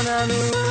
ನಾನು